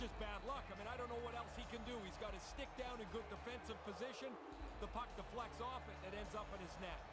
just bad luck. I mean, I don't know what else he can do. He's got his stick down in good defensive position. The puck deflects off it, and it ends up in his net.